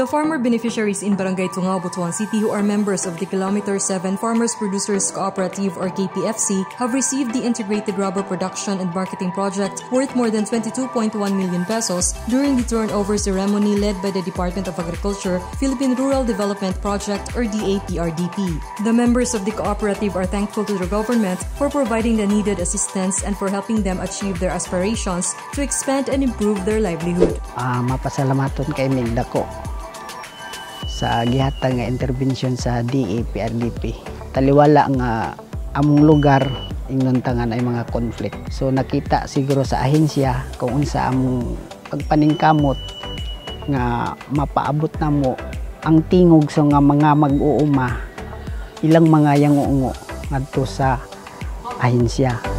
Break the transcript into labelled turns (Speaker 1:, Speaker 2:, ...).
Speaker 1: The farmer beneficiaries in Barangay Tungao, Butuan City who are members of the Kilometer 7 Farmers Producers Cooperative or KFPC have received the Integrated Rubber Production and Marketing Project worth more than 22.1 million pesos during the turnover ceremony led by the Department of Agriculture, Philippine Rural Development Project or DAPRDP. The members of the cooperative are thankful to the government for providing the needed assistance and for helping them achieve their aspirations to expand and improve their livelihood.
Speaker 2: uh, mapasalamaton kay Migdako sa gihatag nga intervention sa DAPRDP. Taliwala nga among lugar ingnon tangan ay mga conflict. So nakita siguro sa ahensya kung unsa among pagpaningkamot nga mapaabot na mo ang tingog sa nga mga mag-uuma ilang mga yanguungo ngadto sa ahensya.